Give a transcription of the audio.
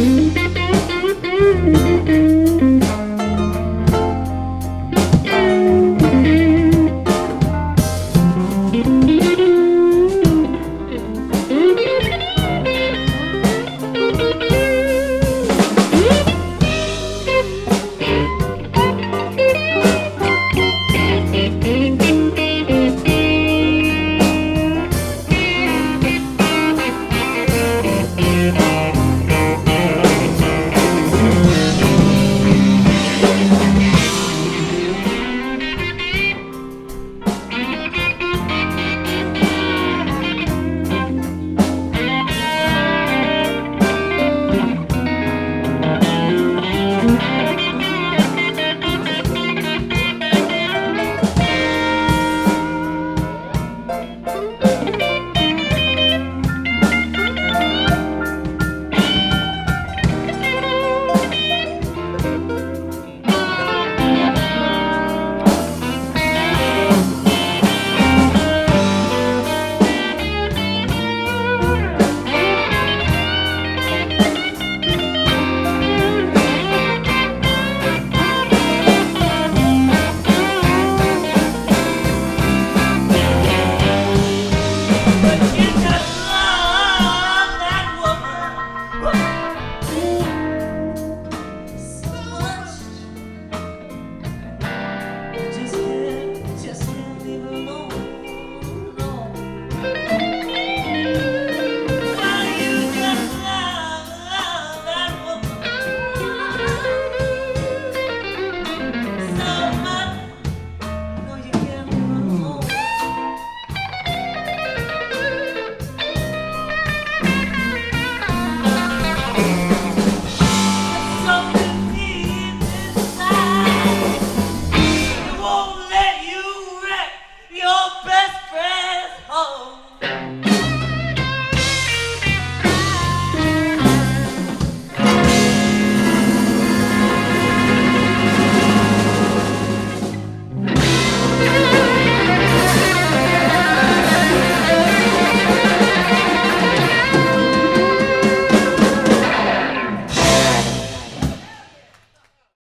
Mm-hmm.